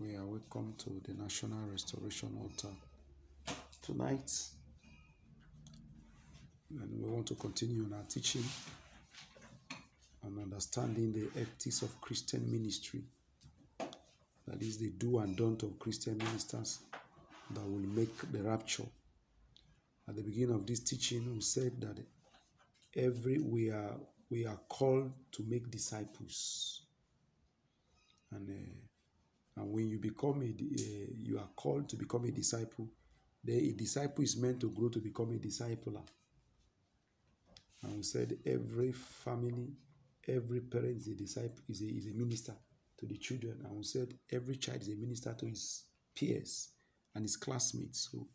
We are welcome to the National Restoration Altar tonight. And we want to continue on our teaching and understanding the ethics of Christian ministry. That is the do and don't of Christian ministers that will make the rapture. At the beginning of this teaching, we said that every we are we are called to make disciples. And uh, and when you become a uh, you are called to become a disciple, then a disciple is meant to grow to become a discipler. And we said every family, every parent is a disciple, is a, is a minister to the children. And we said every child is a minister to his peers and his classmates. So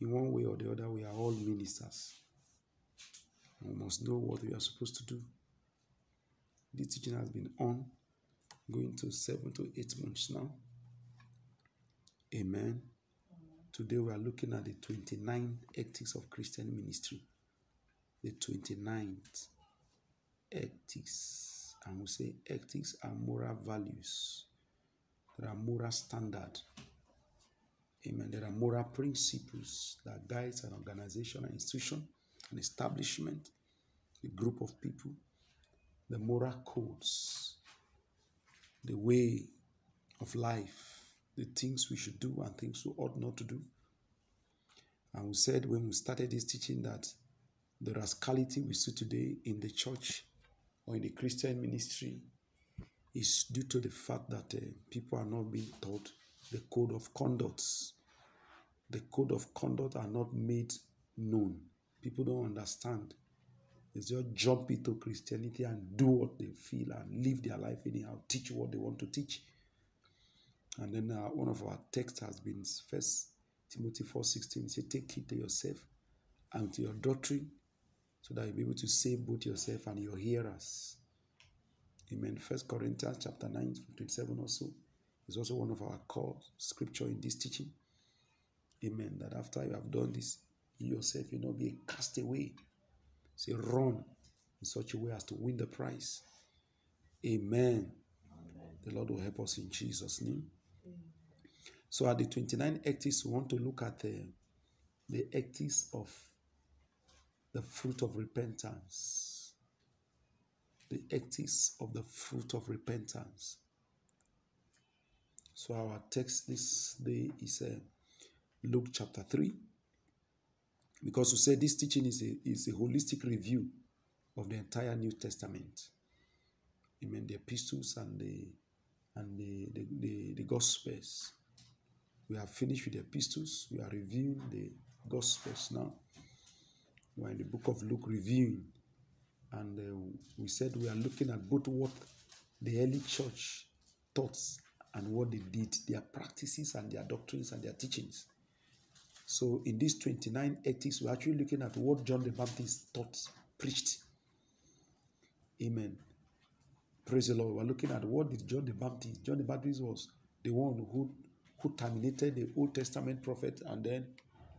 in one way or the other, we are all ministers. We must know what we are supposed to do. This teaching has been on, going to seven to eight months now. Amen. Today we are looking at the 29 ethics of Christian ministry. The 29th ethics. And we say ethics are moral values. There are moral standards. Amen. There are moral principles that guides an organization, an institution, an establishment, a group of people, the moral codes, the way of life, the things we should do and things we ought not to do. And we said when we started this teaching that the rascality we see today in the church or in the Christian ministry is due to the fact that uh, people are not being taught the code of conducts. The code of conduct are not made known. People don't understand. They just jump into Christianity and do what they feel and live their life anyhow, teach what they want to teach. And then uh, one of our texts has been First Timothy 4.16. Say, take heed to yourself and to your doctrine so that you'll be able to save both yourself and your hearers. Amen. First Corinthians chapter 9, 27 also is also one of our core scripture in this teaching. Amen. That after you have done this, you yourself will not be a castaway. Say, run in such a way as to win the prize. Amen. Amen. The Lord will help us in Jesus' name. Amen. So, at the 29 ethics, we want to look at the, the ethics of the fruit of repentance. The ethics of the fruit of repentance. So, our text this day is uh, Luke chapter 3. Because we said this teaching is a, is a holistic review of the entire New Testament. Amen. The epistles and the and the, the, the, the gospels. We have finished with the epistles. We are reviewing the gospels now. We are in the book of Luke reviewing. And uh, we said we are looking at both what the early church taught and what they did, their practices and their doctrines and their teachings. So in these 29 ethics, we're actually looking at what John the Baptist taught, preached. Amen. Praise the Lord. We're looking at what did John the Baptist. John the Baptist was the one who, who terminated the Old Testament prophet, and then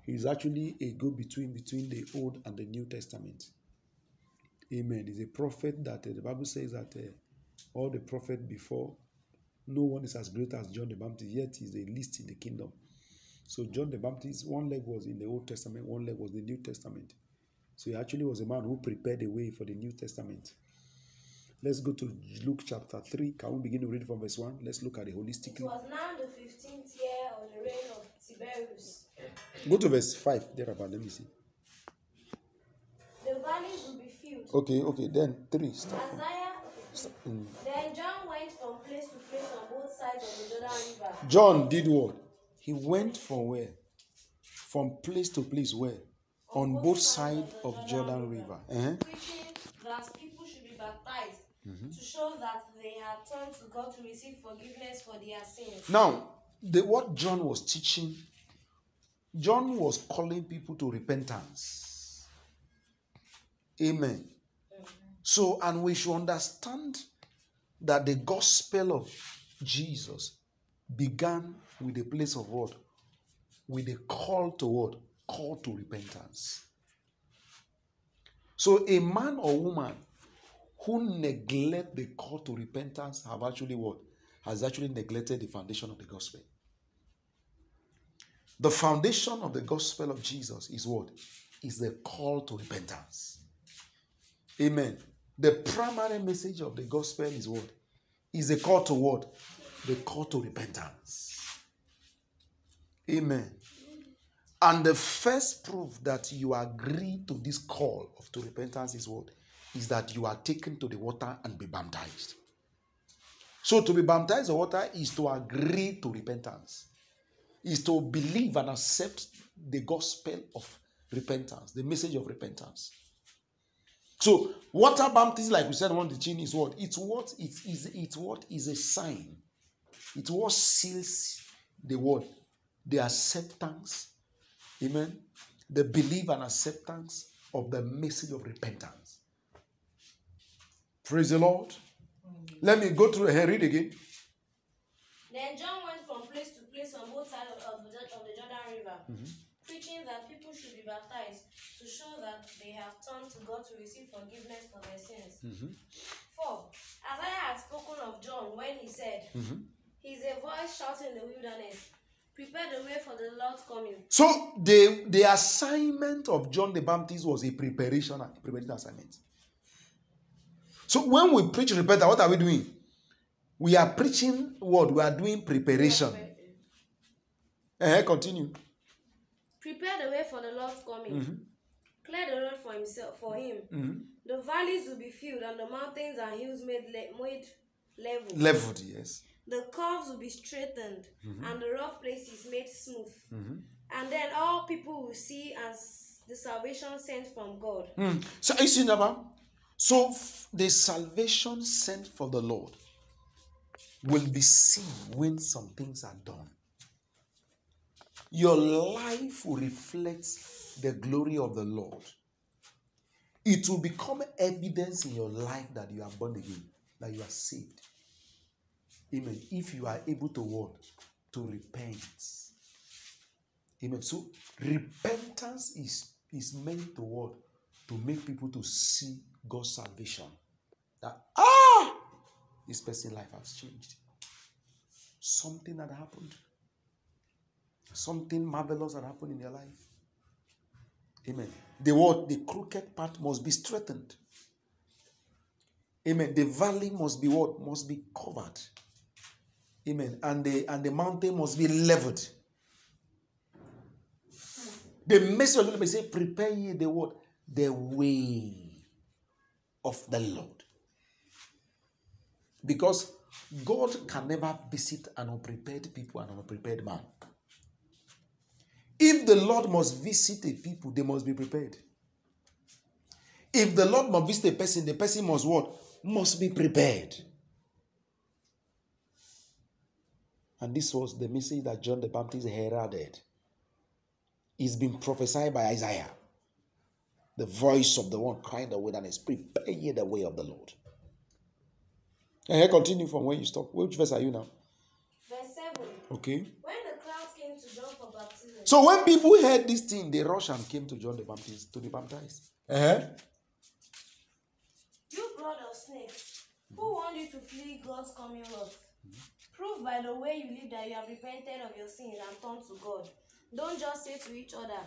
he's actually a go-between between the Old and the New Testament. Amen. He's a prophet that uh, the Bible says that uh, all the prophet before, no one is as great as John the Baptist, yet he's the least in the kingdom. So John the Baptist, one leg was in the Old Testament, one leg was the New Testament. So he actually was a man who prepared the way for the New Testament. Let's go to Luke chapter 3. Can we begin to read from verse 1? Let's look at the holistic. It was now the fifteenth year of the reign of Tiberius. Go to verse 5 thereabout. Let me see. The valleys will be filled. Okay, okay. Then 3. Stop. Isaiah. Mm. Then John went from place to place on both sides of the Jordan River. John did what? He went from where? From place to place where? On both sides of Jordan River. Uh-huh. That people should be baptized to show that they had turned to God to receive forgiveness for their sins. Now, the what John was teaching, John was calling people to repentance. Amen. So, and we should understand that the gospel of Jesus began with a place of what? With a call to what? Call to repentance. So, a man or woman who neglect the call to repentance have actually what? has actually neglected the foundation of the gospel. The foundation of the gospel of Jesus is what? Is the call to repentance. Amen. The primary message of the gospel is what? Is the call to what? The call to repentance. Amen. And the first proof that you agree to this call of to repentance is what? Is that you are taken to the water and be baptized. So to be baptized in water is to agree to repentance, is to believe and accept the gospel of repentance, the message of repentance. So water baptism, like we said on the chin, is what? It's what it is it's what is a sign. It's what seals the word, the acceptance, amen, the belief and acceptance of the message of repentance. Praise the Lord. Let me go through here, read again. Then John went from place to place on both sides of the, of the Jordan River, mm-hmm. preaching that people should be baptized to show that they have turned to God to receive forgiveness for their sins. Mm-hmm. For as I had spoken of John when he said, mm-hmm. He's a voice shouting in the wilderness, Prepare the way for the Lord's coming. So the the assignment of John the Baptist was a preparation, a preparation assignment. So when we preach repentance, what are we doing? We are preaching what? We are doing preparation. Eh, continue. Prepare the way for the Lord's coming. Clear the road for himself for him. The valleys will be filled and the mountains and hills made le- made level. Leveled, yes. The curves will be straightened and the rough places made smooth. And then all people will see as the salvation sent from God. Hmm. So you see now, so the salvation sent for the Lord will be seen when some things are done. Your life will reflect the glory of the Lord. It will become evidence in your life that you are born again, that you are saved. Amen. If you are able to what? To repent. Amen. So repentance is, is meant to what? To make people to see God's salvation. That ah this person's life has changed. Something had happened. Something marvelous had happened in their life. Amen. The word, the crooked part must be straightened. Amen. The valley must be what? Must be covered. Amen. And the and the mountain must be leveled. The message of the Lord say, prepare ye the word, the way of the Lord. Because God can never visit an unprepared people and an unprepared man. If the Lord must visit a people, they must be prepared. If the Lord must visit a person, the person must what? Must be prepared. And this was the message that John the Baptist heralded. It's been prophesied by Isaiah. The voice of the one crying in the wilderness, prepare ye the way of the Lord. And here continue from where you stop. Which verse are you now? Verse 7. Okay. When the crowds came to John for baptism, So when people heard this thing, they rushed and came to John the Baptist to be baptized. Uh-huh. You blood of snakes, who warned you to flee God's coming wrath? Prove by the way you live that you have repented of your sins and turned to God. Don't just say to each other,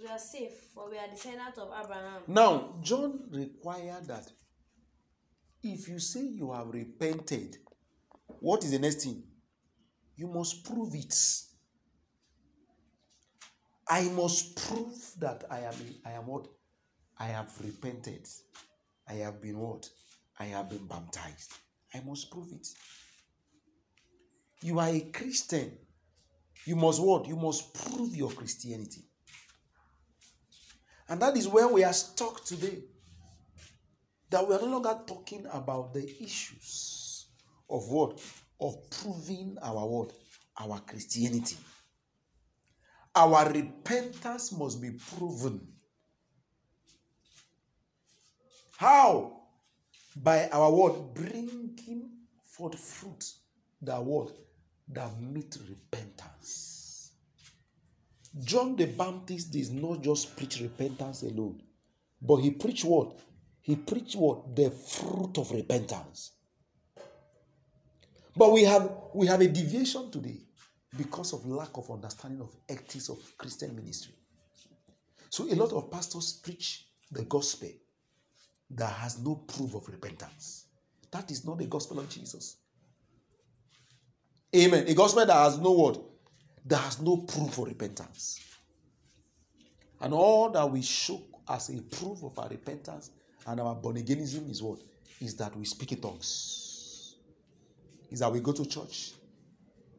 We are safe, for we are descendants of Abraham. Now, John required that if you say you have repented, what is the next thing? You must prove it. I must prove that I am I am what? I have repented. I have been what? I have been baptized. I must prove it. You are a Christian. You must what? You must prove your Christianity. And that is where we are stuck today. That we are no longer talking about the issues of what? Of proving our what? Our Christianity. Our repentance must be proven. How? By our word, bringing forth fruit that what? That meet repentance. John the Baptist did not just preach repentance alone, but he preached what? He preached what? The fruit of repentance. But we have we have a deviation today because of lack of understanding of ethics of Christian ministry. So a lot of pastors preach the gospel that has no proof of repentance. That is not the gospel of Jesus. Amen. A gospel that has no word, that has no proof of repentance. And all that we show as a proof of our repentance and our born againism is what? Is that we speak in tongues. Is that we go to church.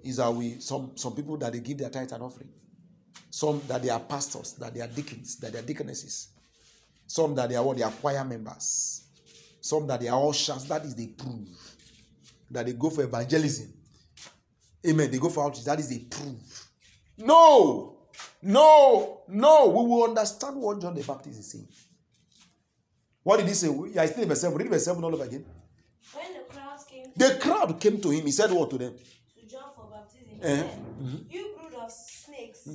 Is that we some some people that they give their tithe and offering. Some that they are pastors, that they are deacons, that they are deaconesses. Some that they are what they are choir members. Some that they are all ushers. That is the proof. That they go for evangelism. Amen. They go for outreach. That is the proof. No, no, no. We will understand what John the Baptist is saying. What did he say? Yeah, still in verse 7. Read verse 7 all over again. When the crowds came The crowd came to him. He said what to them? to John for baptism, Eh, said, You brood of snakes,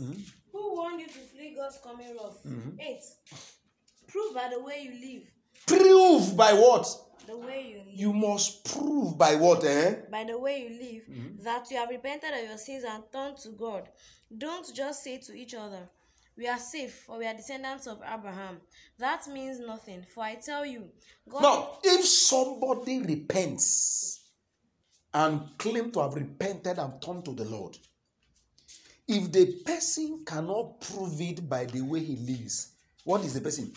who warned you to flee God's coming wrath? 8. Prove by the way you live, Prove by what? The way you live. You must prove by what, eh? by the way you live, that you have repented of your sins and turned to God. Don't just say to each other, We are safe, for we are descendants of Abraham. That means nothing, for I tell you, God. Now, if somebody repents and claim to have repented and turned to the Lord, if the person cannot prove it by the way he lives, what is the person?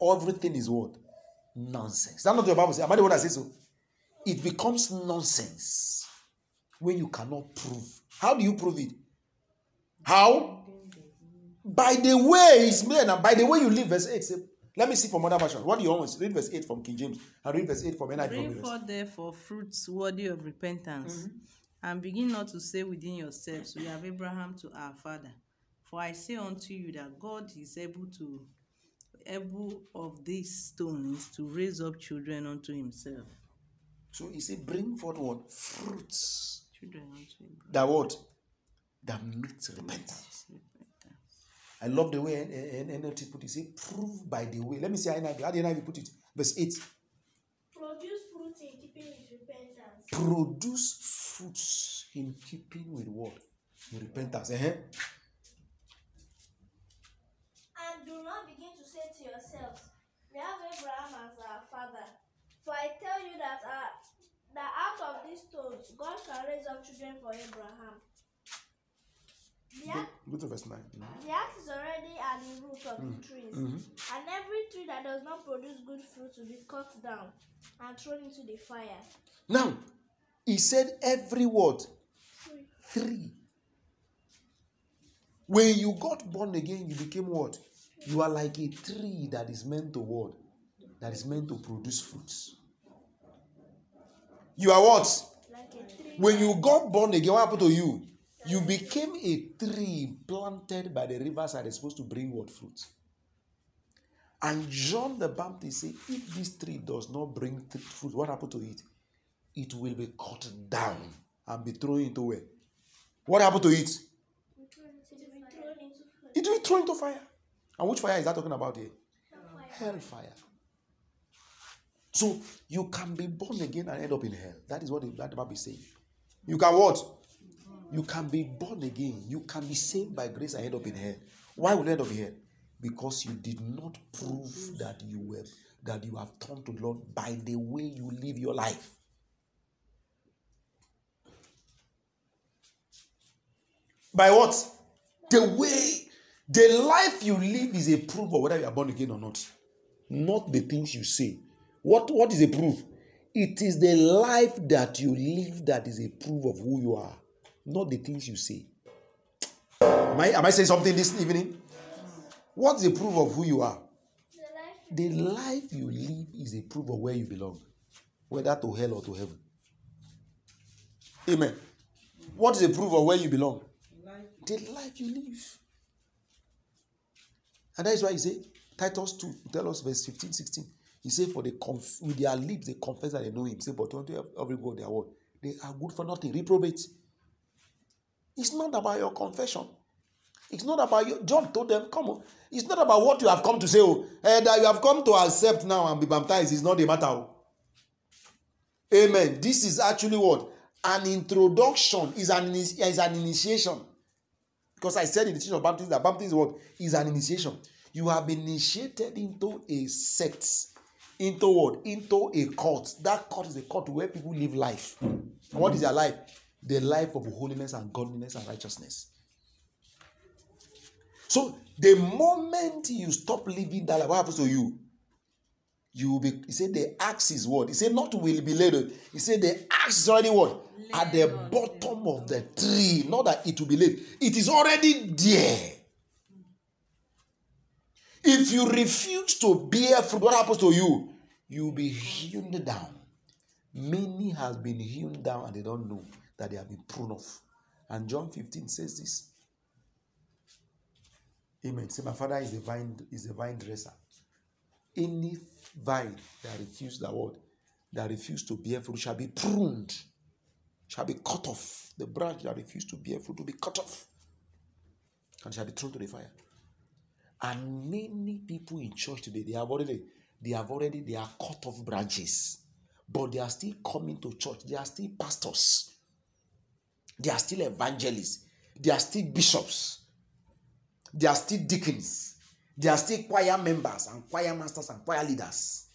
Everything is what? Nonsense. That's not your Bible. Am I the one that says so? It becomes nonsense when you cannot prove. How do you prove it? How? By the way it's made and by the way you live. Verse 8. Say, let me see from other version. What do you always read verse 8 from King James and read verse 8 from NIV. Bring forth therefore fruits worthy of repentance, and begin not to say within yourselves, We have Abraham to our father. For I say unto you that God is able to able of these stones to raise up children unto himself. So he said, bring forth what? Fruits. Children unto Abraham. That what? That meet repentance. I love the way N- N- NLT put it. Say, prove by the way. Let me see how NIV, how the NIV put it. Verse 8. Produce fruit in keeping with repentance. Produce fruits in keeping with what? With repentance. Uh-huh. Do not begin to say to yourselves, We have Abraham as our father. For I tell you that, uh, that out of these stones God can raise up children for Abraham. The Go, to verse 9. the axe is already at the root of the trees, and every tree that does not produce good fruit will be cut down and thrown into the fire. Now, he said every word. Three. When you got born again, you became what? You are like a tree that is meant to what? That is meant to produce fruits. You are what? Like. When you got born again, what happened to you? You became a tree planted by the rivers that is supposed to bring what fruit. And John the Baptist said, if this tree does not bring fruit, what happened to it? It will be cut down and be thrown into where? What happened to it? It will be thrown into fire. And which fire is that talking about here? Hellfire. So you can be born again and end up in hell. That is what the, Bible is saying. You can what? You can be born again. You can be saved by grace and end up in hell. Why will you end up in hell? Because you did not prove that you were that you have turned to the Lord by the way you live your life. By what? The way, the life you live is a proof of whether you are born again or not. Not the things you say. What, what is a proof? It is the life that you live that is a proof of who you are, not the things you say. Am I, am I saying something this evening? What's the proof of who you are? The life you live is a proof of where you belong, whether to hell or to heaven. Amen. What is the proof of where you belong? The life you live. And that is why he said, Titus 2, tell us verse 15, 16. He said, For the conf- with their lips they confess that they know him. Say, but unto every word they are good for nothing. Reprobate. It's not about your confession. It's not about you. John told them, come on. It's not about what you have come to say. Oh, eh, that you have come to accept now and be baptized is not the matter. oh. Amen. This is actually what? an introduction is an is an initiation because i said in the teaching of baptism that baptism is what? Is an initiation. You have been initiated into a sect into what? Into a cult. That cult is a cult where people live life. And what is their life? The life of holiness and godliness and righteousness. So the moment you stop living that life what happens to you you will be he said the axe is what he said not will be laid he said the axe is already what at the bottom of the tree. Not that it will be laid. It is already there. If you refuse to bear fruit what happens to you? You will be hewn down. Many has been hewn down and they don't know that they have been pruned off. And john 15 says this. Amen. Say my father is a vine is a vine dresser any vine that refuse the word that refuse to bear fruit shall be pruned shall be cut off. The branch that refuse to bear fruit will be cut off and shall be thrown to the fire. And many people in church today they have already they have already they are cut off branches but they are still coming to church. They are still pastors. They are still evangelists. They are still bishops. They are still deacons they are still choir members and choir masters and choir leaders.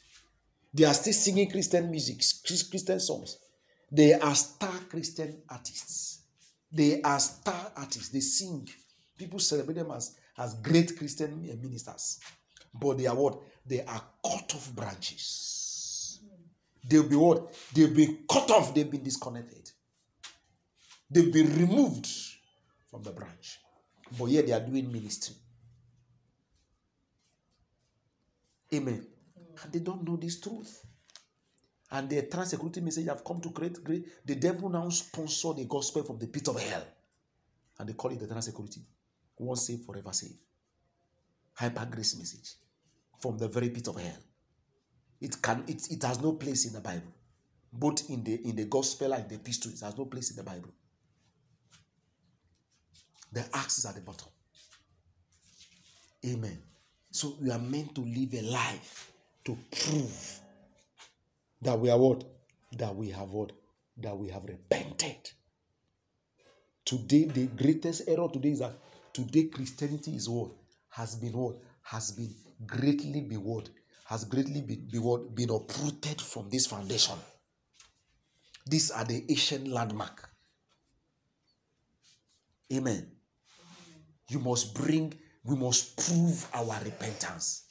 They are still singing christian music Chris- christian songs. They are star christian artists. They are star artists. They sing. People celebrate them as as great christian ministers. But they are what? They are cut off branches. They'll be what? They've been cut off. They've been disconnected. They've been removed from the branch. But yet they are doing ministry amen. And they don't know this truth. And the trans security message have come to create great the devil now sponsor the gospel from the pit of hell. And they call it the trans security. Once saved forever saved. Hyper grace message from the very pit of hell. It can it, it has no place in the bible. Both in the in the gospel and the epistle it has no place in the bible. The axe is at the bottom. Amen so we are meant to live a life to prove that we are what? That we have what? That we have repented. Today the greatest error today is that today christianity is what? Has been what? Has been greatly be what has greatly been, be what been uprooted from this foundation. These are the ancient landmark. Amen. You must bring we must prove our repentance.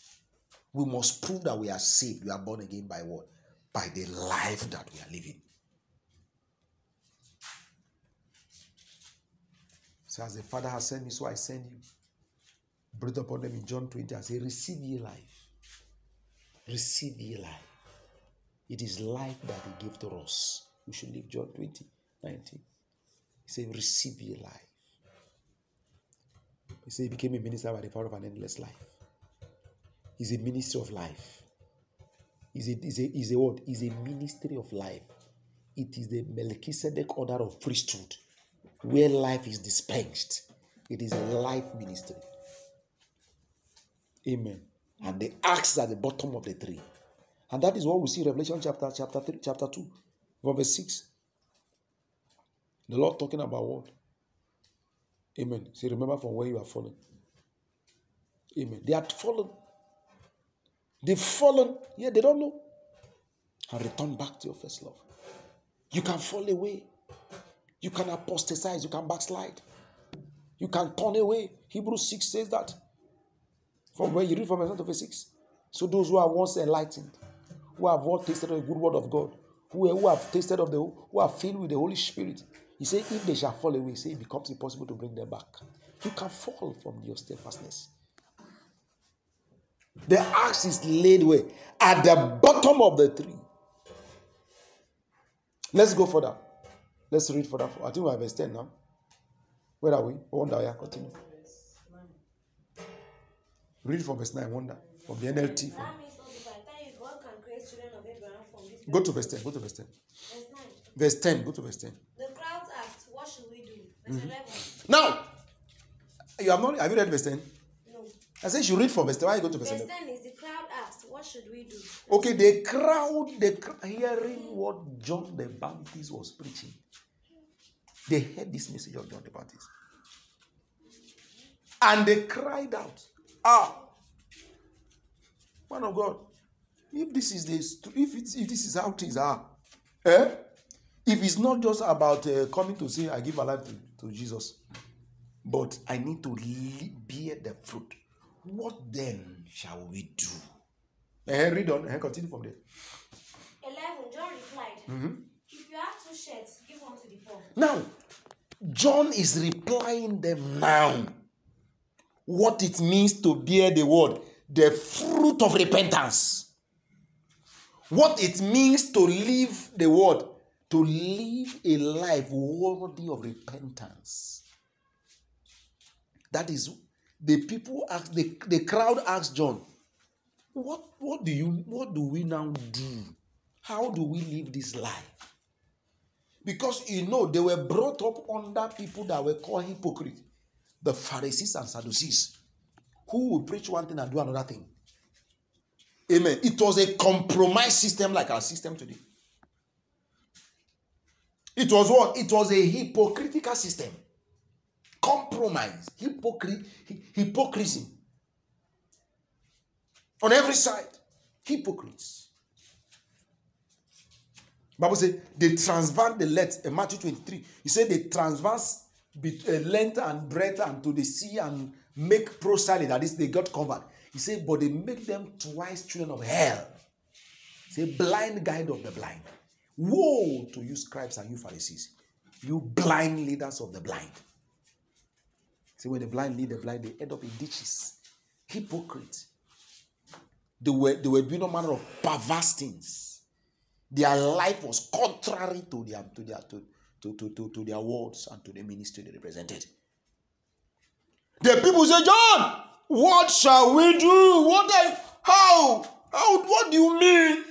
We must prove that we are saved. We are born again by what? By the life that we are living. So as the father has sent me so i send you. Breathe upon them in john 20 i say receive ye life. Receive ye life. It is life that he gave to us. We should live john 20 19 he said receive ye life he said he became a minister by the power of an endless life He's a ministry of life. Is a, is a, is a what? Is a ministry of life. It is the Melchizedek order of priesthood where life is dispensed. It is a life ministry. Amen. And the axe at the bottom of the tree. And that is what we see Revelation chapter chapter 3, chapter 2, verse 6. The Lord talking about what? Amen. See, remember from where you are fallen. Amen. They had fallen. They've fallen, Yeah, they don't know. And return back to your first love. You can fall away. You can apostatize. You can backslide. You can turn away. Hebrews 6 says that. From where you read from verse 1 to verse 6. So those who are once enlightened, who have all tasted of the good word of God, who, who have tasted of the who are filled with the Holy Spirit, he said, if they shall fall away, say it becomes impossible to bring them back. You can fall from your steadfastness. The axe is laid where? At the bottom of the tree. Let's go further. Let's read further. I think we have verse 10 now. Where are we? Wonder, yeah, continue. Read from verse 9, wonder. From the NLT. From Go to verse 10. Go to verse 10. Verse 9. Verse 10. Go to verse 10. The crowds asked, What should Verse 11. Now, you have not have you read verse 10? No. I said you read from verse 10. Why you go to verse Verse 11? 10 is the crowd asked, What should we do? Okay, the crowd, the cr- hearing what John the Baptist was preaching, They heard this message of John the Baptist. And they cried out, Ah, man of God, if this is the st- if it's if this is how things are, eh? If it's not just about uh, coming to say I give my life to, to Jesus, but I need to bear the fruit. What then shall we do? Eh, read on. eh, continue from there. 11. John replied, If you have two shirts, give one to the poor. Now, John is replying them now what it means to bear the word, the fruit of repentance. What it means to live the word, to live a life worthy of repentance. That is the people ask the, the crowd asked John, what what do you what do we now do? How do we live this life? Because you know, they were brought up under people that were called hypocrites, the Pharisees and Sadducees, who would preach one thing and do another thing. Amen. It was a compromise system like our system today. It was what? It was a hypocritical system. Compromise, hypocrisy, hypocrisy. On every side, hypocrites. Bible says they transverse the length in Matthew 23. He said they transverse uh, length and breadth and to the sea and make proselyte. That is, they got covered. He said, but they make them twice children of hell. Say, blind guide of the blind. Woe to you, scribes and you Pharisees, you blind leaders of the blind. See, when the blind lead the blind, they end up in ditches. Hypocrites. They were, they were doing all manner of perverse things. Their life was contrary to their to their to, to, to, to, to their words and to the ministry they represented. The people say, John, what shall we do? What how? How what do you mean?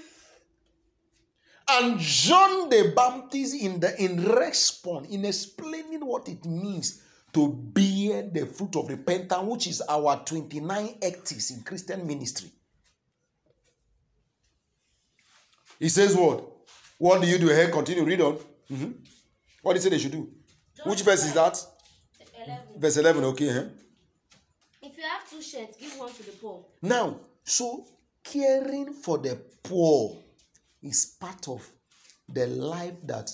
And John the Baptist, in the in response, in explaining what it means to bear the fruit of repentance, which is our 29 acts in Christian ministry. He says what? What do you do here? Continue, read on. Mhm. What did he say they should do? John Which verse is that? 11. Verse 11, okay. huh? If you have two shirts, give one to the poor. Now, so caring for the poor is part of the life that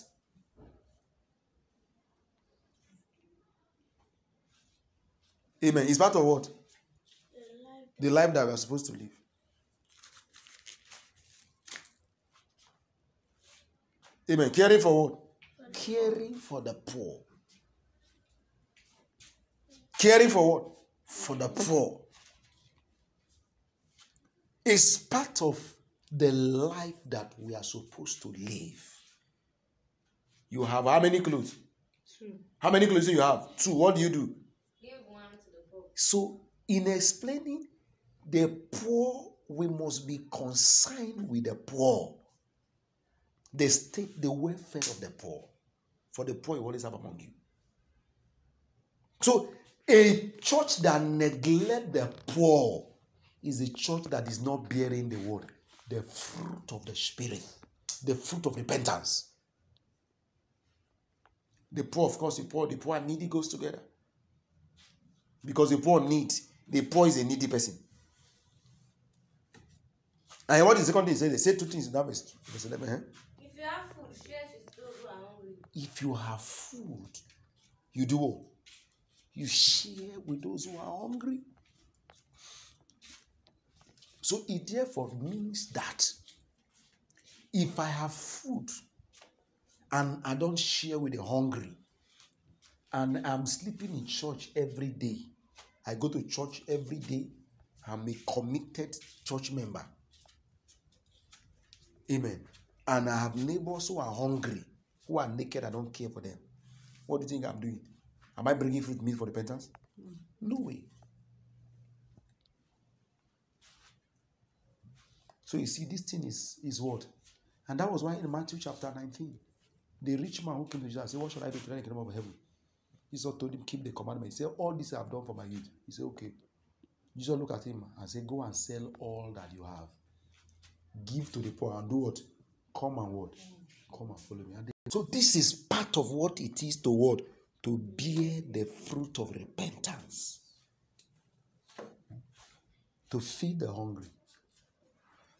Amen. It's part of what? The life that we are supposed to live. Amen. Caring for what? Caring for the poor. Caring for what? For the poor. Is part of the life that we are supposed to live. You have how many clothes? Two. How many clothes do you have? Two. What do you do? Give one to the poor. So, in explaining the poor, we must be concerned with the poor. The state, the welfare of the poor. For the poor, you always have among you. So, a church that neglect the poor is a church that is not bearing the word, the fruit of the spirit, the fruit of repentance. The poor, of course, the poor, the poor and needy goes together. Because the poor need, the poor is a needy person. And what is the second thing? He said, they say two things in that verse, verse 11. eh? If you have food, share it with those who are hungry. If you have food, you do what? You share with those who are hungry. So it therefore means that if I have food and I don't share with the hungry, and I'm sleeping in church every day, I go to church every day, I'm a committed church member. Amen. And I have neighbors who are hungry, who are naked, I don't care for them. What do you think I'm doing? Am I bringing fruit meat for repentance? Mm. No way. So you see, this thing is, is what? And that was why in Matthew chapter 19, the rich man who came to Jesus said, What shall I do to enter the kingdom of heaven? Jesus told him, Keep the commandment. He said, All this I have done for my youth. He said, Okay. Jesus looked at him and said, Go and sell all that you have. Give to the poor and do what? Come and what? Come and follow me. And So this is part of what it is to what? To bear the fruit of repentance. To feed the hungry.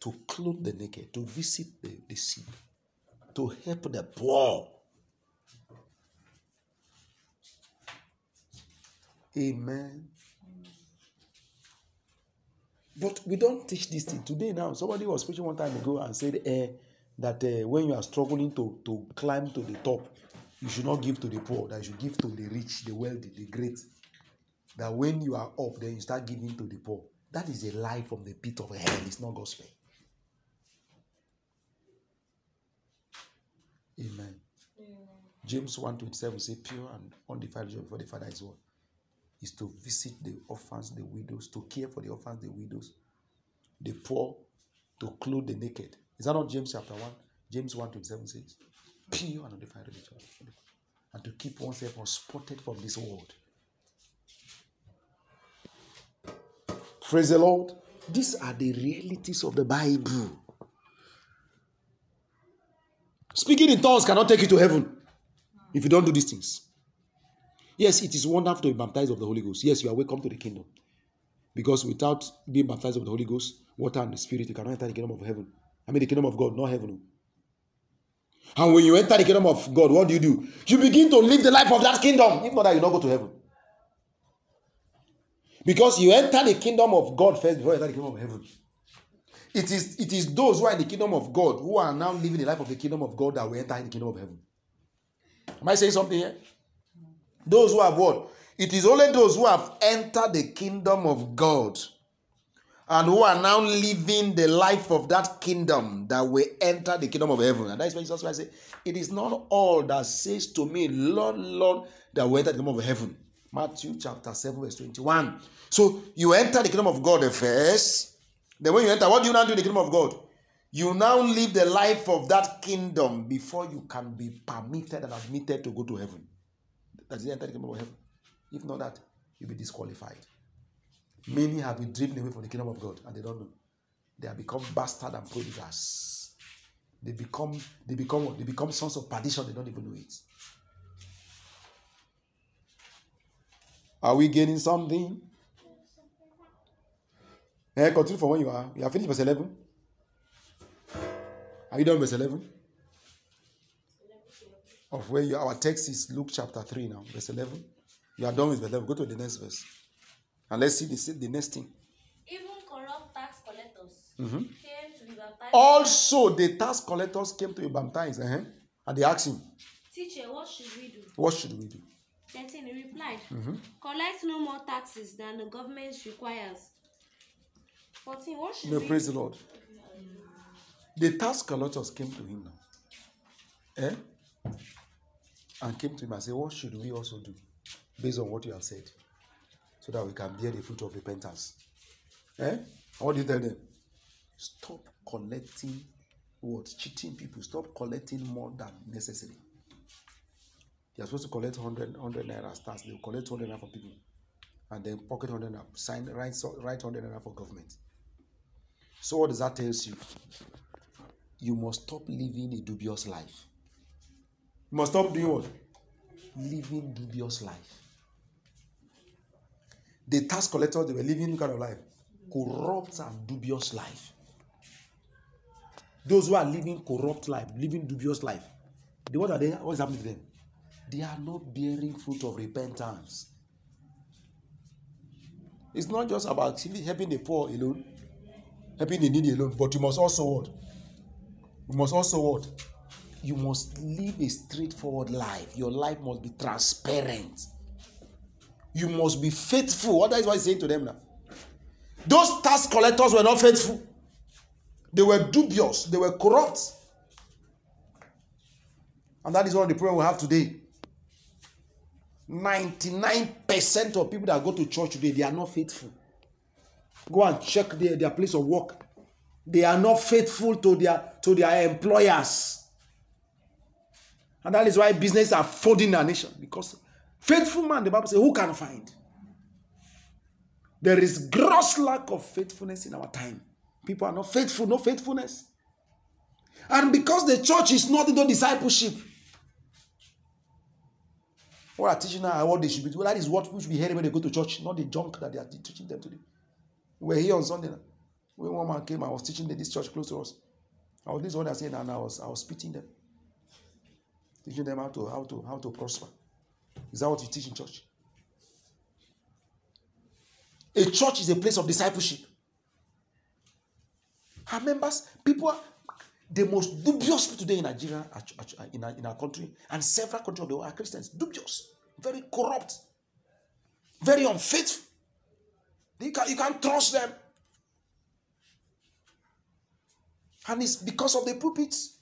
To clothe the naked. To visit the, the sick. To help the poor. Amen. But we don't teach this thing today. Now, somebody was preaching one time ago and said eh, that eh, when you are struggling to, to climb to the top, you should not give to the poor, that you should give to the rich, the wealthy, the great. That when you are up, then you start giving to the poor. That is a lie from the pit of hell. It's not gospel. Amen. James 1.27 say pure and undefiled joy before the Father is what? Is to visit the orphans, the widows, to care for the orphans, the widows, the poor, to clothe the naked. Is that not James chapter 1? James 1.27 says, pure and undefiled religion. And to keep oneself unspotted from this world. Praise the Lord. These are the realities of the Bible. Speaking in tongues cannot take you to heaven if you don't do these things. Yes, it is wonderful to be baptized of the Holy Ghost. Yes, you are welcome to the kingdom. Because without being baptized of the Holy Ghost, water and the Spirit, you cannot enter the kingdom of heaven. I mean, the kingdom of God, not heaven. And when you enter the kingdom of God, what do you do? You begin to live the life of that kingdom. If not that, you don't go to heaven. Because you enter the kingdom of God first before you enter the kingdom of heaven. It is, it is those who are in the kingdom of God who are now living the life of the kingdom of God that will enter in the kingdom of heaven. Am I saying something here? Those who have what? It is only those who have entered the kingdom of God and who are now living the life of that kingdom that will enter the kingdom of heaven. And that's why Jesus Christ said, It is not all that says to me, Lord, Lord, that will enter the kingdom of heaven. Matthew chapter 7, verse 21. So you enter the kingdom of God first. Then when you enter, what do you now do in the kingdom of God? You now live the life of that kingdom before you can be permitted and admitted to go to heaven. That is enter the kingdom of heaven. If not that, you'll be disqualified. Many have been driven away from the kingdom of God and they don't know. They have become bastard and prodigals. They become they become they become sons of perdition, they don't even know it. Are we gaining something? Eh, continue from where you are. You are finished verse 11. Are you done verse 11? Of where you our text is Luke chapter 3 now, verse 11. You are done with verse 11. Go to the next verse. And let's see the, the next thing. Even corrupt tax collectors Mhm. came to be baptized. Also, the tax collectors came to be baptized. eh, And they asked him, Teacher, what should we do? What should we do? 13. He replied, Mm-hmm. Collect no more taxes than the government requires. 14. What should No, praise the Lord. The collectors came to him now. Eh? And came to him and said, What should we also do? Based on what you have said. So that we can bear the fruit of repentance. Eh? What do you tell them? Stop collecting what? Cheating people. Stop collecting more than necessary. You're supposed to collect 100, 100 naira stars. They'll collect 100 naira for people. And then pocket 100 naira. Sign, write, write 100 naira for government. So what does that tell you? You must stop living a dubious life. You must stop doing what? Living dubious life. The tax collectors, they were living kind of life? Corrupt and dubious life. Those who are living corrupt life, living dubious life, the what are they? What is happening to them? They are not bearing fruit of repentance. It's not just about helping the poor alone, helping the needy alone, but you must also what? You must also what? You must live a straightforward life. Your life must be transparent. You must be faithful. What is what he's saying to them now? Those tax collectors were not faithful. They were dubious. They were corrupt. And that is one of the problems we have today. 99% of people that go to church today, they are not faithful. Go and check their, their place of work. They are not faithful to their to their employers. And that is why business are folding our nation. Because faithful man, the Bible says, who can find? There is gross lack of faithfulness in our time. People are not faithful, no faithfulness. And because the church is not into discipleship, What are teaching now what they should be doing. That is what people should be hearing when they go to church, not the junk that they are teaching them today. We were here on Sunday. When one man came, I was teaching them this church close to us. I was this one I said, and I was I was spitting them, teaching them how to how to how to prosper. Is that what you teach in church? A church is a place of discipleship. Our members, people are the most dubious people today in Nigeria, in our, in our country, and several countries of the world are Christians. Dubious, very corrupt, very unfaithful. You, can, you can't trust them. And it's because of the pulpits.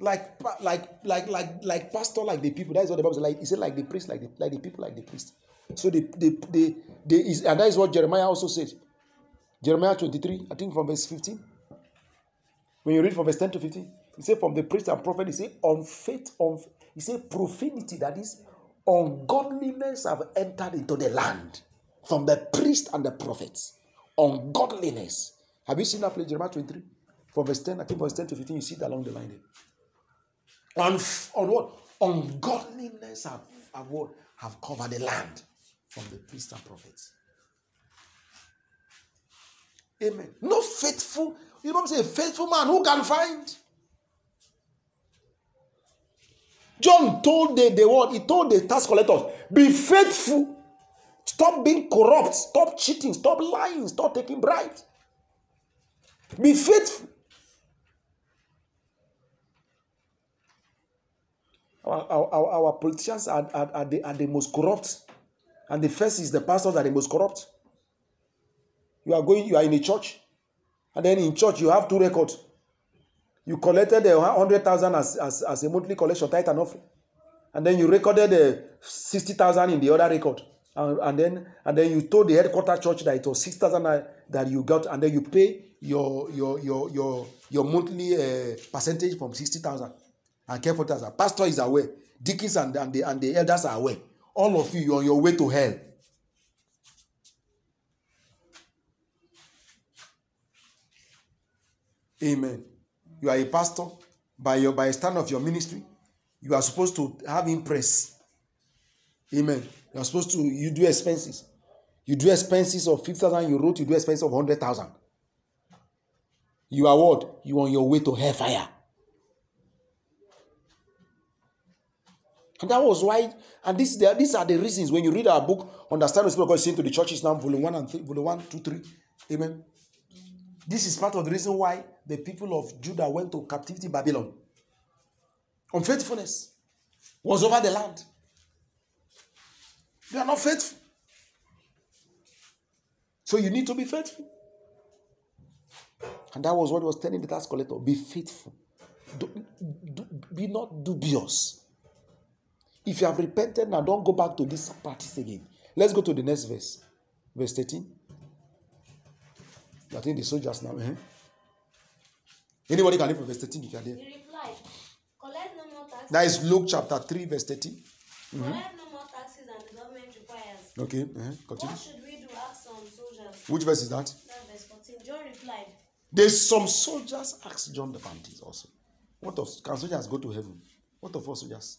Like, like, like, like, like pastor, like the people. That is what the Bible says. Like, he said, like the priest, like the, like the people, like the priest. So the, the, the, the is, and that is what Jeremiah also said. Jeremiah 23, I think from verse 15. When you read from verse 10 to 15, he said, From the priest and prophet, he said, Unfaith, unf- he said, profanity, that is, ungodliness have entered into the land. From the priest and the prophets. Ungodliness. Have you seen that place, Jeremiah 23? From verse 10, I think verse 10 to 15, you see it along the line there. On, on what? Ungodliness have, have what? Have covered the land from the priests and prophets. Amen. No faithful, you know say a faithful man who can find. John told the, the word, he told the tax collectors, be faithful. Stop being corrupt. Stop cheating. Stop lying. Stop taking bribes. Be faithful. Our, our, our, politicians are, are, are, the, are the most corrupt. And the first is the pastors are the most corrupt. You are going, you are in a church, and then in church you have two records. You collected a hundred thousand as, as, as a monthly collection, tithe and offering, and then you recorded a sixty thousand in the other record, and, and then and then you told the headquarter church that it was six thousand that you got, and then you pay your your your your your monthly uh, percentage from sixty thousand and care for thousand. Pastor is aware, deacons and, and the and the elders are aware. All of you, you're on your way to hell. Amen. You are a pastor by your by stand of your ministry. You are supposed to have impress. Amen. You are supposed to you do expenses. You do expenses of fifty thousand euro. You do expenses of hundred thousand. You are what? You on your way to hellfire. And that was why, and this, the, these are the reasons when you read our book, Understand the Spirit of God saying to the churches now, volume 1 and 3, volume 1, 2, 3. Amen. This is part of the reason why the people of Judah went to captivity Babylon. Unfaithfulness was over the land. They are not faithful. So you need to be faithful. And that was what he was telling the tax collector be faithful. Do, do- be not dubious. If you have repented now, don't go back to this practice again. Let's go to the next verse. Verse 13. I think the soldiers now. eh? Anybody can read from verse 13? You can read. He replied, Collect no more taxes. That is Luke chapter 3, verse 13. Collect no more taxes than the government requires. Okay, eh, continue. What should we do? asked some soldiers. Which verse is that? That's verse 14. John replied, There's some soldiers asked John the Baptist also. What of can soldiers go to heaven? What of us soldiers?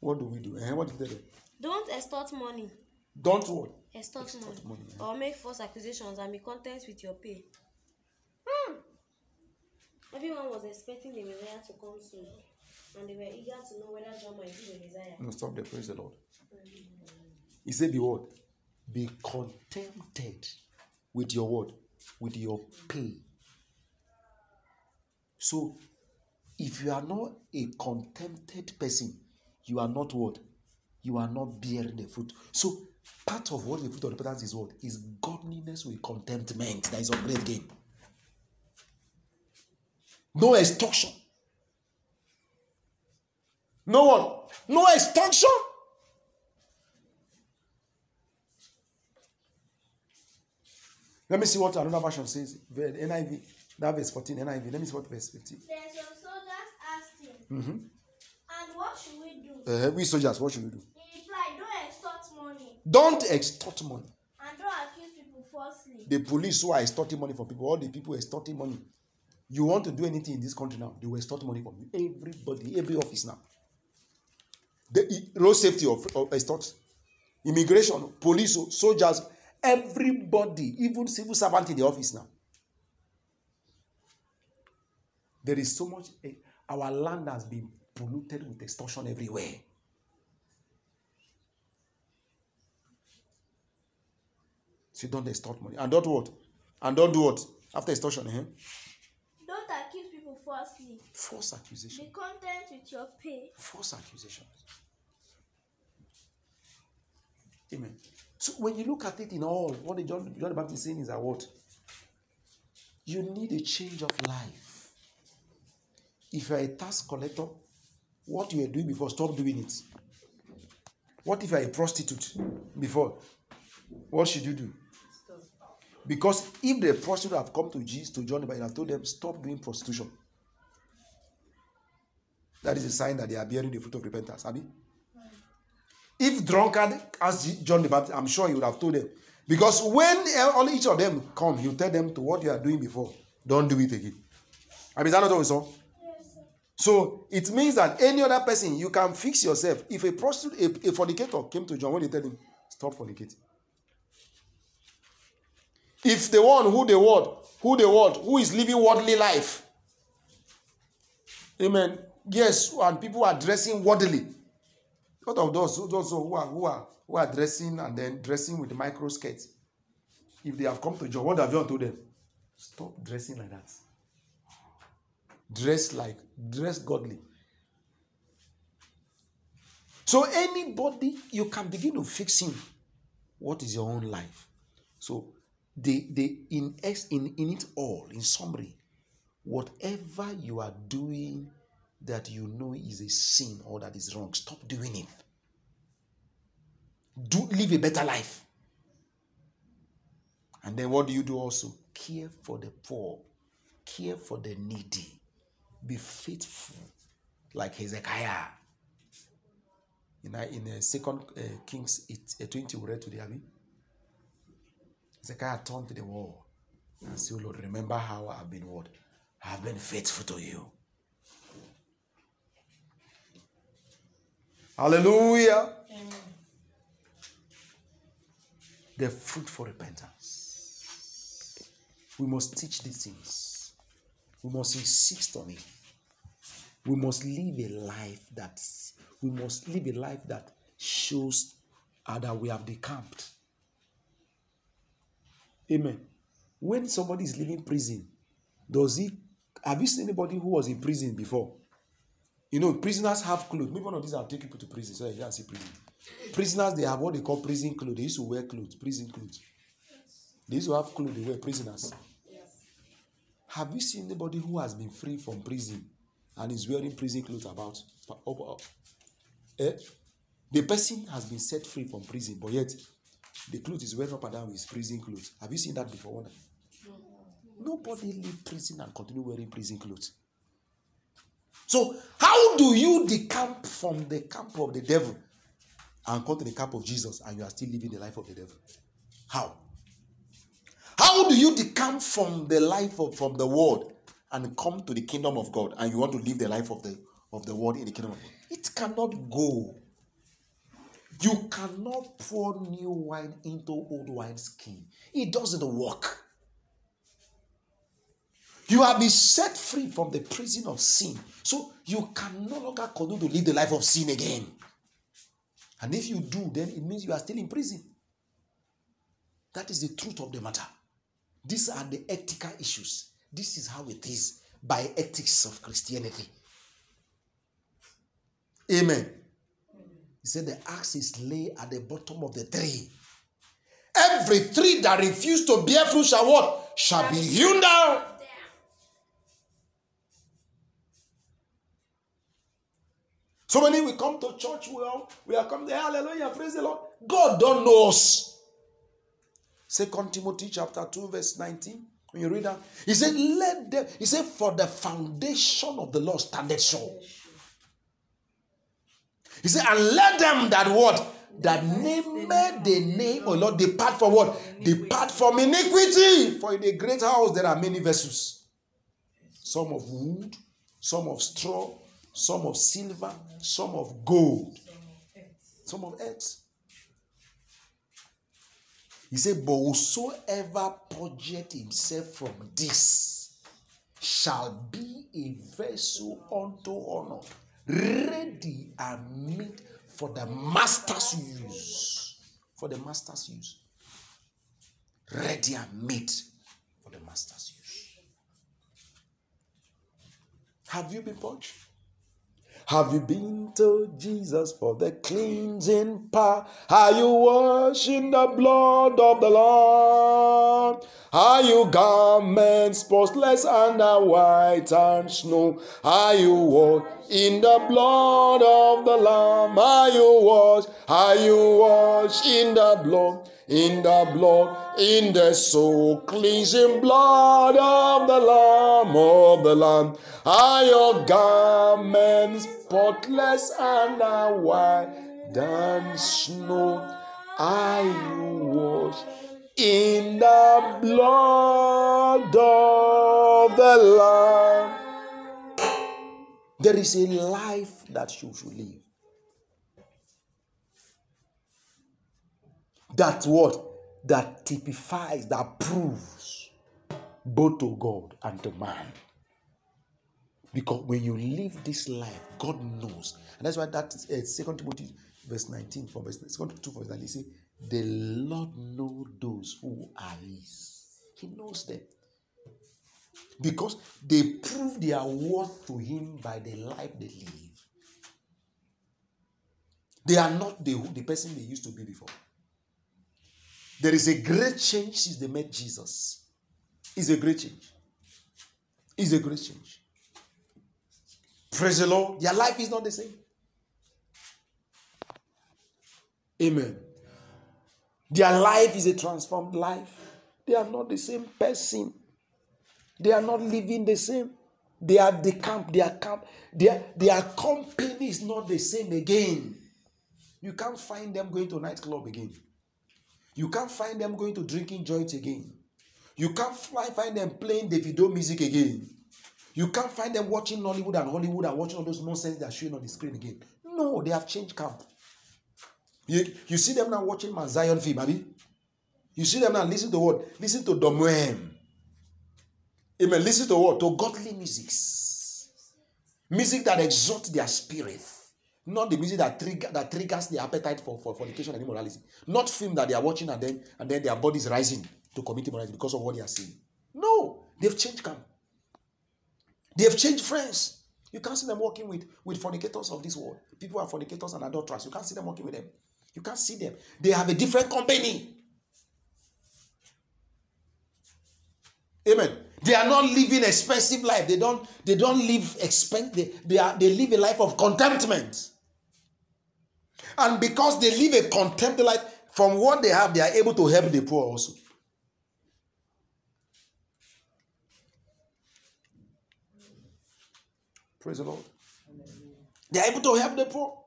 What do we do? Eh, what did they do? Don't extort money. Don't what? Extort, Extort money. money, Or make false accusations and be content with your pay. Hmm. Everyone was expecting the Messiah to come soon. And they were eager to know whether John might be the Messiah. No, stop there. Praise the Lord. He said, Be what? Be contented with your word, with your pay. So, if you are not a contented person, you are not what? You are not bearing the fruit. So, part of what the fruit of repentance is what? Is godliness with contentment. That is a great gain. No extortion. No what? No extortion. Let me see what another version says. NIV, that verse 14, NIV. Let me see what verse 15. Then some soldiers asked him, And what should we do? Uh, we soldiers, what should we do? He replied, Don't extort money Don't extort money. and don't accuse people falsely. The police who are extorting money from people, all the people extorting money. You want to do anything in this country now, they will extort money from you. Everybody, every office now. the road safety of, of extort immigration police soldiers everybody even civil servant in the office now there is so much eh, our land has been polluted with extortion everywhere so don't extort money and don't what and don't do what after extortion eh? Don't accuse people falsely. false accusation Be content with your pay. false accusations. Amen. So when you look at it in all, what John, John the Baptist is saying is that what? You need a change of life. If you're a tax collector, what you were doing before, stop doing it. What if you're a prostitute before? What should you do? Because if the prostitute have come to Jesus, to John Baptist, and told them, stop doing prostitution. That is a sign that they are bearing the fruit of repentance. Abi? If drunkard asked John the Baptist, I'm sure he would have told them. Because when uh, only each of them come, you tell them to what you are doing before, don't do it again. I mean, is that not what we saw? So it means that any other person, you can fix yourself. If a prostitute, a, a fornicator came to John, when they tell him, stop fornicating. If the one who the word, who the word, who is living worldly life, Amen. Yes, and people are dressing worldly. What of those, those who are who are who are dressing and then dressing with micro skirts? If they have come to John, what have John told them? Stop dressing like that. Dress like dress godly. So anybody you can begin to fix him. What is your own life? So they they in in, in it all, in summary, whatever you are doing that you know is a sin or that is wrong, stop doing it. Do live a better life. And then what do you do also? Care for the poor, care for the needy, be faithful, like Hezekiah. In a, in a second uh, Kings 8, uh, 20, we read today, Abi. Hezekiah turned to the wall and said, "Oh Lord, remember how I've been what? I've been faithful to you. Hallelujah. Amen. The fruit for repentance. We must teach these things. We must insist on it. We must live a life that we must live a life that shows uh, that we have decamped. Amen. When somebody is leaving prison, does he have you seen anybody who was in prison before? You know, prisoners have clothes. Maybe one of these I'll take people to prison so you can see prison. Prisoners, they have what they call prison clothes. They used to wear clothes, prison clothes. They used to have clothes they wear, prisoners. Have you seen anybody who has been free from prison and is wearing prison clothes about? Up. Eh? The person has been set free from prison, but yet the clothes is wearing up and down with prison clothes. Have you seen that before? Nobody leave prison and continue wearing prison clothes. So, how do you decamp from the camp of the devil and come to the camp of Jesus and you are still living the life of the devil? How? How do you decamp from the life of from the world and come to the kingdom of God and you want to live the life of the of the world in the kingdom of God? It cannot go. You cannot pour new wine into old wineskin. It doesn't work. You have been set free from the prison of sin. So you can no longer continue to live the life of sin again. And if you do, then it means you are still in prison. That is the truth of the matter. These are the ethical issues. This is how it is by ethics of Christianity. Amen. He said the axe is laid at the bottom of the tree. Every tree that refused to bear fruit shall what? Shall be hewn down. So many we come to church, we are, we are come there, hallelujah, praise the Lord. God don't know us. Second Timothy chapter 2, verse 19. When you read that, he said, Let them, he said, For the foundation of the law standeth sure. He said, And let them that what? That name the name of Lord depart from what? Depart from iniquity. For in a great house there are many vessels. Some of wood, some of straw, some of silver, some of gold. some of earth. He said, But whosoever purgeth himself from this shall be a vessel unto honor, ready and meet for the master's use. For the master's use. Ready and meet for the master's use. Have you been purged? Have you been to Jesus for the cleansing power? Are you washing the blood of the Lamb? Are you garments spotless and white and snow? Are you washed in the blood of the Lamb? Are you washed? Are you washed in the blood? In the blood, in the soul cleansing blood of the Lamb of the Lamb. Are your garments spotless and white than snow? I washed in the blood of the Lamb? There is a life that you should live. That what? That typifies, that proves both to God and to man. Because when you live this life, God knows. And that's why that is uh, Second Timothy verse 19 from verse Second 2 verse 19 say, The Lord know those who are his. He knows them. Because they prove their worth to him by the life they live. They are not the, the person they used to be before. There is a great change since they met Jesus. It's a great change. It's a great change. Praise the Lord. Their life is not the same. Amen. Their life is a transformed life. They are not the same person. They are not living the same. They are the camp. Their camp. They Their, their company is not the same again. You can't find them going to nightclub again. You can't find them going to drinking joints again. You can't find them playing Davido music again. You can't find them watching Nollywood and Hollywood and watching all those nonsense they're showing on the screen again. No, they have changed camp. You, you see them now watching Mount Zion film, Abby? You see them now listen to what? Listen to Domoem. Amen. Listen to what? To godly musics. Music that exalts their spirit. Not the music that trigger that triggers their appetite for, for fornication and immorality. Not film that they are watching and then and then their body is rising to commit immorality because of what they are seeing. No, they've changed camp. They have changed friends. You can't see them working with, with fornicators of this world. People are fornicators and adulterers. You can't see them working with them. You can't see them. They have a different company. Amen. They are not living expensive life. They don't, they don't live expen- they, they, are, they live a life of contentment. And because they live a contempt life, from what they have, they are able to help the poor also. Praise the Lord. They are able to help the poor.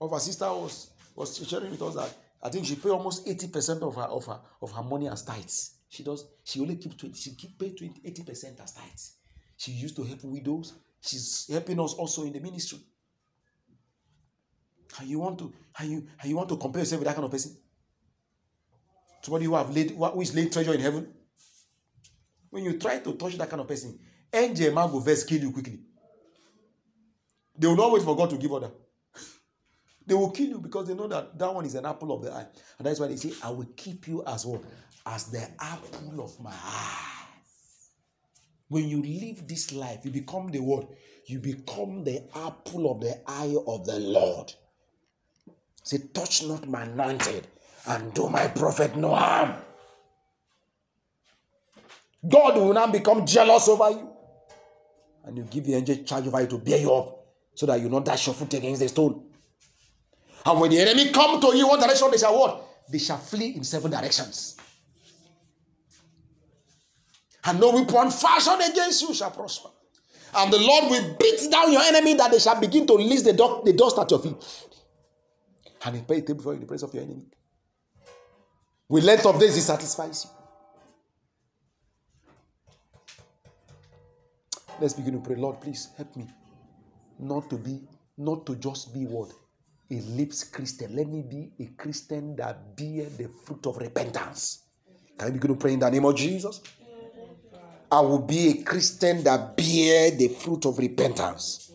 Of our sister was was sharing with us that I think she pay almost 80% of her of her of her money as tithes. She does, she only keep 20, she keep pay 20, 80% as tithes. She used to help widows. She's helping us also in the ministry. And you want to, and you, and you want to compare yourself with that kind of person? Somebody who have laid, who is laid treasure in heaven? When you try to touch that kind of person, angel man will first kill you quickly. They will not wait for God to give order. They will kill you because they know that that one is an apple of the eye. And that's why they say, I will keep you as what? As the apple of my eye. When you live this life, you become the word. You become the apple of the eye of the Lord. Say, touch not my anointed and do my prophet no harm. God will now become jealous over you. And you give the angel charge over you to bear you up so that you not dash your foot against the stone. And when the enemy come to you, one direction they shall what? They shall flee in seven directions. And no weapon fashioned against you shall prosper. And the Lord will beat down your enemy that they shall begin to list the, dust, the dust at your feet. And he pay a table for you in the presence of your enemy. With length of days, he satisfies you. Let's begin to pray. Lord, please help me not to be, not to just be what? a lips Christian. Let me be a Christian that bear the fruit of repentance. Can you begin to pray in the name of Jesus? I will be a Christian that bear the fruit of repentance.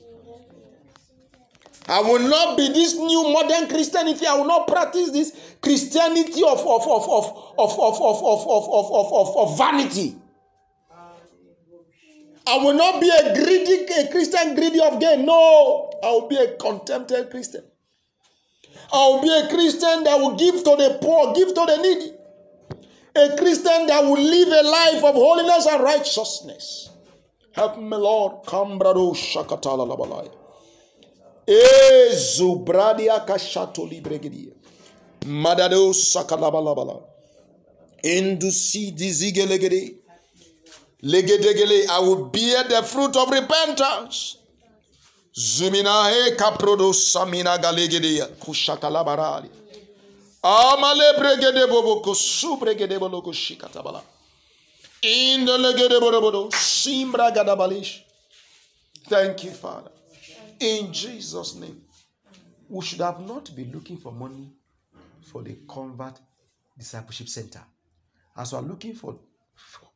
I will not be this new modern Christianity. I will not practice this Christianity of, of, of, of, of, of, of, of, of, of, of, of, of vanity. I will not be a greedy a Christian greedy of gain. No, I will be a contented Christian. I will be a Christian that will give to the poor, give to the needy. A Christian that will live a life of holiness and righteousness. Help me, Lord. Kambrado shakatala labalaya. Ezubradia kashato libregedia. Madado sakalabalabala. Indusi dizigelegede. Legedegele. I will bear the fruit of repentance. Zumina e kaprodo samina galegedia. Kushakalabarali. Amale bregede bobo kusu bregede bolo kushikatabala. In the legede bodo simbra gadabalish. Thank you, Father. In Jesus' name. We should have not been looking for money for the convert discipleship center. As we are looking for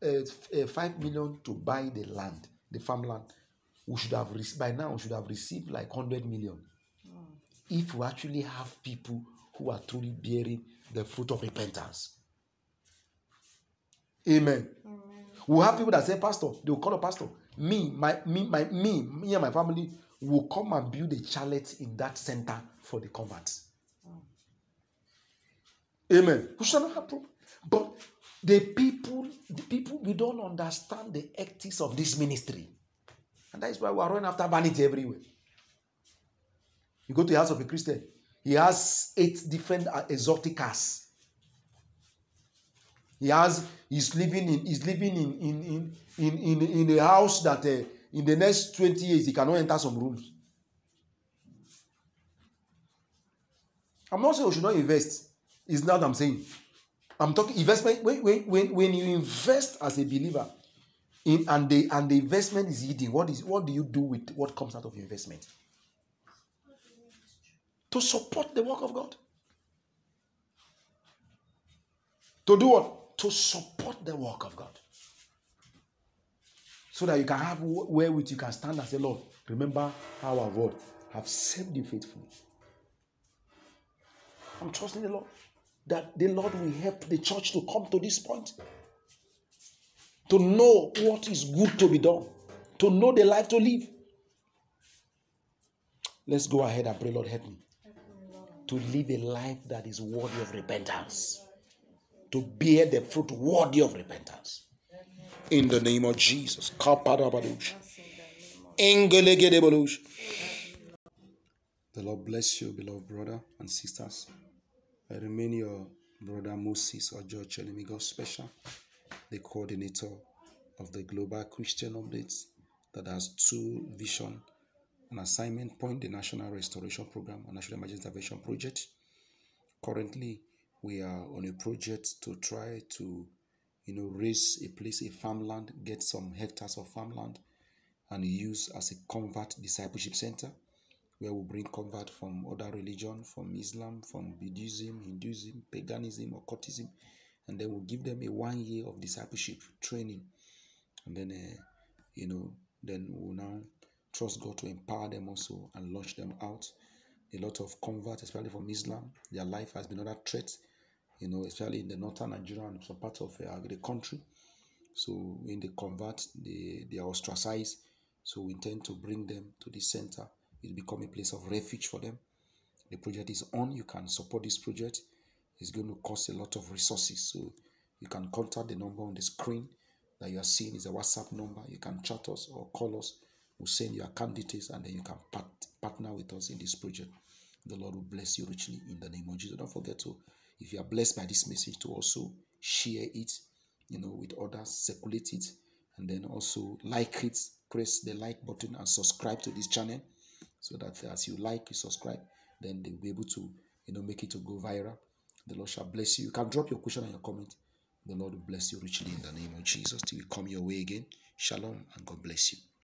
uh, five million to buy the land, the farmland, we should have received by now. We should have received like hundred million. If we actually have people who are truly bearing the fruit of repentance. Amen. We have people that say, Pastor, they will call a pastor. Me, my me, my me, me and my family will come and build a chalet in that center for the converts. Amen. We should not have problem. But the people, the people, we don't understand the ethics of this ministry. And that is why we are running after vanity everywhere. You go to the house of a Christian, he has eight different uh, exotic cars. He has he's living in he's living in in in in in, in a house that uh, in the next 20 years he cannot enter some rooms. I'm not saying we should not invest. It's not what I'm saying. I'm talking investment when when when, you invest as a believer in and the and the investment is yielding. What is what do you do with what comes out of your investment? To support the work of God. To do what? To support the work of God. So that you can have wherewith you can stand and say, Lord, remember how our word have served you faithfully. I'm trusting the Lord that the Lord will help the church to come to this point. To know what is good to be done, to know the life to live. Let's go ahead and pray, Lord, help me to live a life that is worthy of repentance, to bear the fruit worthy of repentance. In the name of Jesus. The Lord bless you, beloved brother and sisters. I remain your brother Moses or George Godspecial, the coordinator of the Global Christian Updates that has two vision an assignment point, the National Restoration Program and National Emergency Intervention Project. Currently, we are on a project to try to, you know, raise a place, a farmland, get some hectares of farmland, and use as a convert discipleship center, where we bring convert from other religion, from Islam, from Buddhism, Hinduism, paganism, or occultism, and then we'll give them a one year of discipleship training, and then, uh, you know, then we'll now trust God to empower them also and launch them out. A lot of converts, especially from Islam, their life has been under threat, you know, especially in the northern Nigeria and some parts of uh, the country. So when they convert, they, they are ostracized. So we intend to bring them to this center. It become a place of refuge for them. The project is on. You can support this project. It's going to cost a lot of resources. So you can contact the number on the screen that you are seeing is a WhatsApp number. You can chat us or call us We'll send your account details and then you can part, partner with us in this project. The Lord will bless you richly in the name of Jesus. Don't forget to, if you are blessed by this message, to also share it, you know, with others, circulate it, and then also like it, press the like button and subscribe to this channel so that as you like, you subscribe, then they'll be able to, you know, make it to go viral. The Lord shall bless you. You can drop your question and your comment. The Lord will bless you richly in the name of Jesus till we come your way again. Shalom and God bless you.